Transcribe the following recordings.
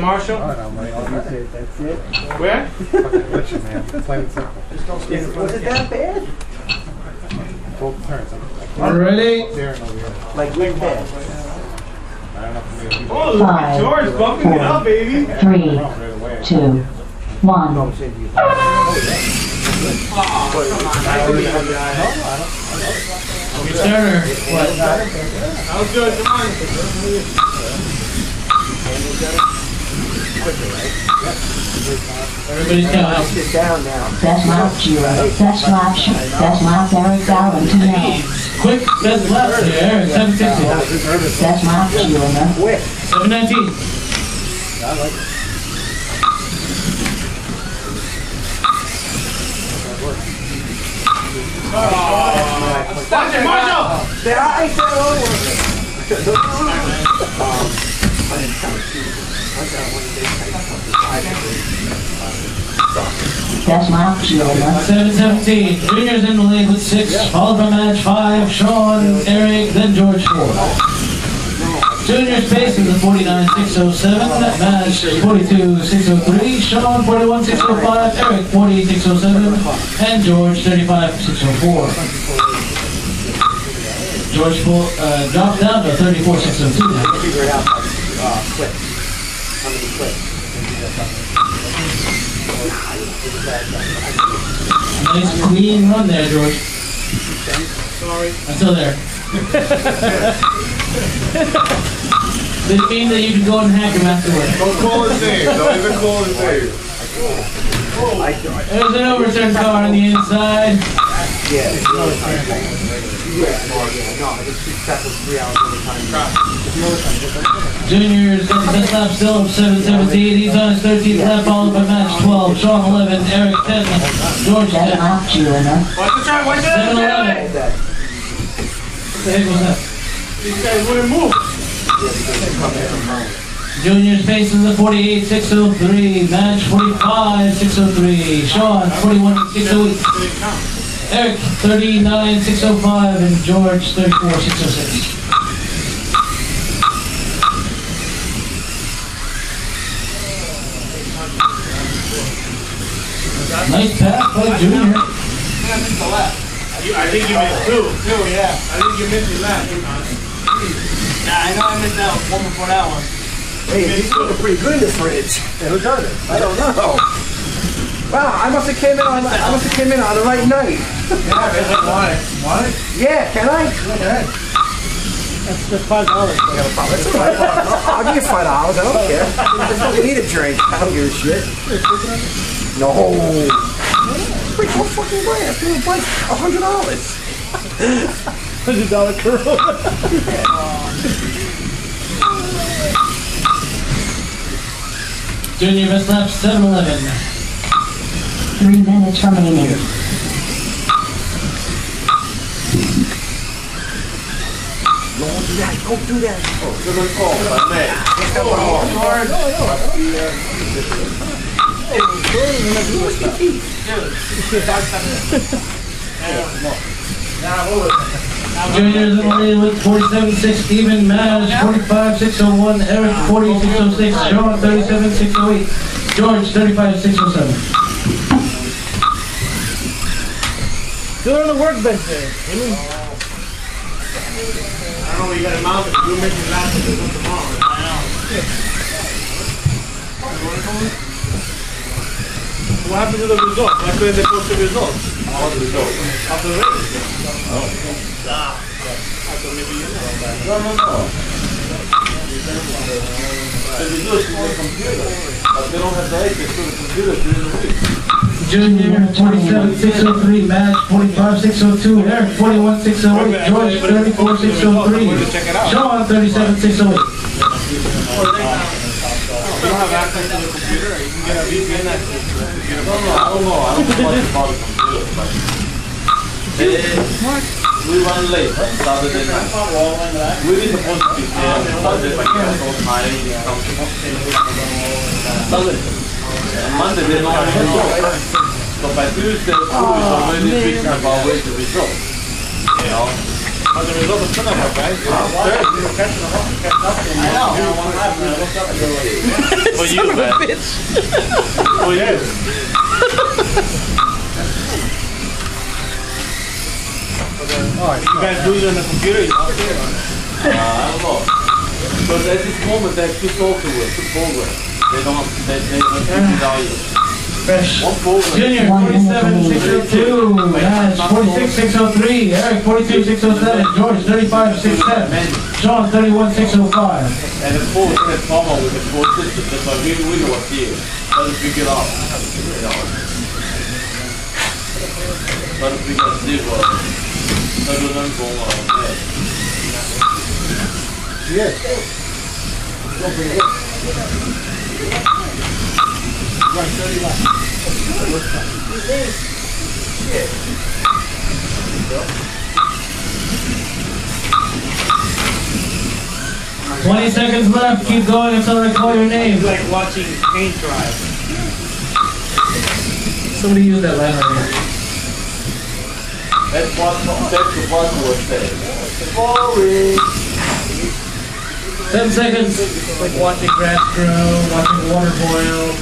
Marshall? All right, I'm right. That's it. That's it. Where? Fucking glitching, man. Plain and simple. Was it that bad? Both turns. All ready? Staring over here. Like with that? I don't know if I'm gonna Oh, look at George bumping it up, baby. three, right away. two, one. Turner. What? Ah! Oh, that was good. Come on. Everybody's counting. Sit down now. Best lap Giro. Best lap, best lap Eric Valentino. Quick, best left here. 760. Best lap Giro. Quick. 719. Watch it, Marshall! Say, um, I ain't that Best lap 717. Juniors in the lead with six, followed by Maj five. Sean, Eric, then George four. Juniors is a 49.607, Maj 42.603, Sean 41.605, Eric 48.607, and George 35.604. George full, uh, dropped down to 34.602 now. Figure it out. Uh, quick. How many quick? Nice clean run there, George. Sorry. I'm still there. Didn't mean that you could go and hack him afterwards. Don't call his name. Don't even call his name. There's an overturned car on the inside. Yeah. Yeah, no, I just keep track of three hours every time. Junior's got the best lap still of 717. He's on his 13th lap, followed by Maj 12. Sean 11, Eric 10, George Best 10. lap Giro. Watch the track. Watch the Seven track. eleven. That. What the heck was that? These guys wouldn't move. Junior's pace is a 48.603. Maj 45.603. Sean 41.608. Eric 39.605. And George 34.606. Nice pass by Junior. You, I think you missed two. Two, yeah. I think you missed your last. Yeah, I know I missed that one before that one. Hey, he's looking pretty good in the fridge. Yeah, who does it? I don't know. Wow, I must have came in on I must have came in on the right night. Want it? Want it? Yeah, can I? That's five dollars. That's all right. I'll give you five dollars. I don't care. You need a drink. I don't give a shit. No. Wait, what fucking way? I'm gonna buy a hundred dollars. Hundred dollar curl. Junior best lap 711. Three minutes remaining. Don't do that. Don't do that. Oh, Juniors in the lead with 47.6 even, Maj 45.601, Eric 40.606, Sean 37.608, George 35.607. Do it on the workbench uh, there. Don't know where you got it mounted. You missed your last one. This one tomorrow. I know. What happened to the results? Why couldn't they post the results? All the results. After the race? Oh. Ah. I thought maybe you know. No, no, no. The computer, they don't have the access to the computer during the week. Junior 47.603, Maj 45.602, Eric 41.608, George 34.603, Sean 37.608. You don't have access to the computer? You can get a VPN access to the computer. I don't know. I don't know much about the computer, but they, we run late Saturday night. We did supposed to be there Sunday, but you know, time Saturday. And Monday they don't have results. So by Tuesday, school is already thinking about where the results. You know, But the result is still not bad. Third, we were catching them up, catching. I know. What happened? I looked up and you're like, For you, man. For you. You guys do it on the computer, you know? Uh, I don't know. But at this moment, they have two software, two programs. They don't, they, they don't figure it out yet. Fresh. One program. Junior, 47,602. Maj, 46,603. Eric, 42,607. George, 35,610. Sean, 31,605. And the four is a problem with the four system. That's why we, we was here. Try to figure it out. You know. Try to figure out zero. Try to learn from, uh, yeah. Twenty seconds left. Keep going until I call your name. It's like watching paint dry. Somebody use that line right here. That's what, that's the part was saying. Boring. Ten seconds. Like watching grass grow, watching water boil.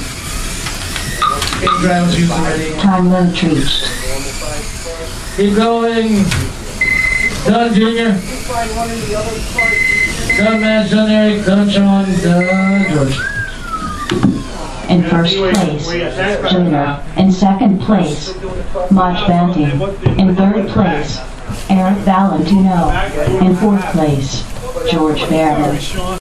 Dry was used already. Time limit reached. Keep going. Done, Junior. Done, Maj. Done, Eric. Done, Sean. Done, George. In first place, Junior. In second place, Maj Banting. In third place, Eric Valentino. In fourth place, George Barron.